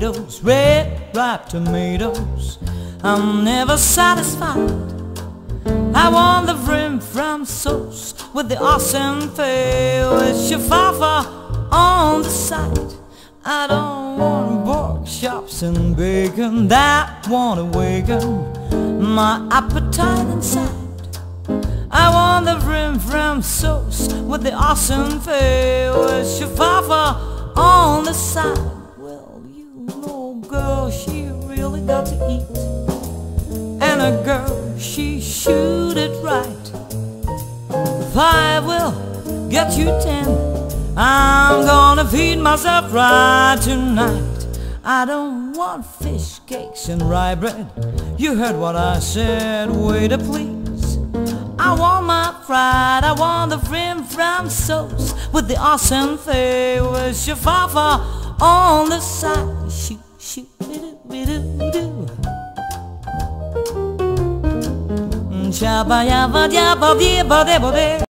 those red ripe tomatoes. I'm never satisfied. I want the frim fram sauce with the awesome feel. It's your father on the side. I don't want pork chops and bacon that won't awaken my appetite inside. I want the frim fram sauce with the awesome feel. It's your father on the side. Well, you know, girl, she really got to eat. And a girl, she shoot it right. Five will get you ten. I'm gonna feed myself right tonight. I don't want fish cakes and rye bread. You heard what I said, waiter please. I want I want the frim fram sauce with the awesome flavor. father on the side. Shoot, shoot, doo doo doo mm, doo. Dabba dibba dibba dee.